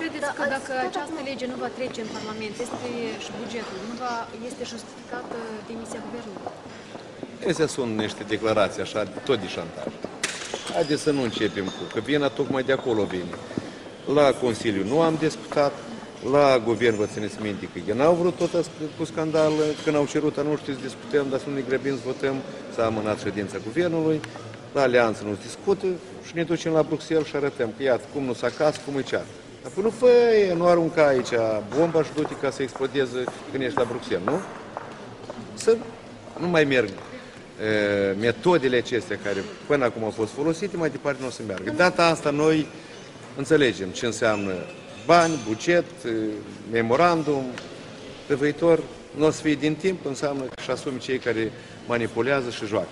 credeți Da, că ați dacă tot această acum- lege nu va trece în Parlament este și bugetul, nu va, este justificată demisia guvernului? Astea sunt niște declarații așa, tot de șantaj. Haideți să nu începem cu, că vina tocmai de acolo vine. La Consiliu nu am discutat, la Guvern vă țineți minte că ei n-au vrut tot asta cu scandal, când au cerut anul știu să discutăm, dar să nu ne grăbim să votăm, s-a amânat ședința Guvernului, la Alianță nu se discută și ne ducem la Bruxelles și arătăm că iată cum nu s acasă, cum e ceartă. Dar păi nu fă, nu arunca aici bomba și du-te ca să explodeze când ești la Bruxelles, nu? să nu mai merg e, metodele acestea care până acum au fost folosite, mai departe nu o să meargă. Data asta noi înțelegem ce înseamnă bani, buget, e, memorandum, pe viitor nu o să fie din timp, înseamnă că și asumi cei care manipulează și joacă.